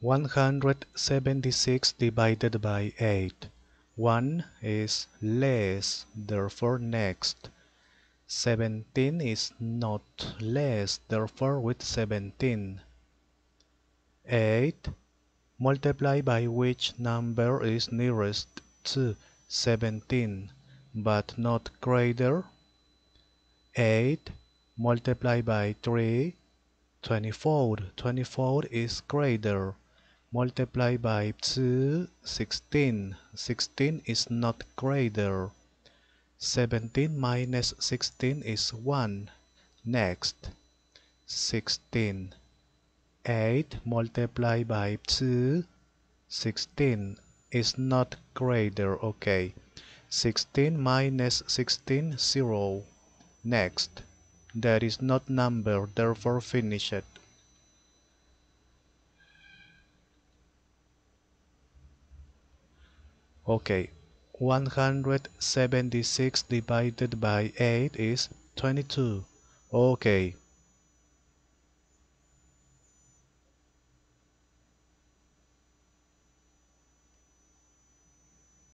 176 divided by 8. 1 is less, therefore next. 17 is not less, therefore with 17. 8. Multiply by which number is nearest to 17, but not greater. 8. Multiply by 3. 24. 24 is greater multiply by 2, 16. 16 is not greater. 17 minus 16 is 1. Next, 16. 8 multiply by 2, 16 is not greater. Okay. 16 minus 16, 0. Next, there is not number, therefore finish it. Okay, 176 divided by 8 is 22. Okay,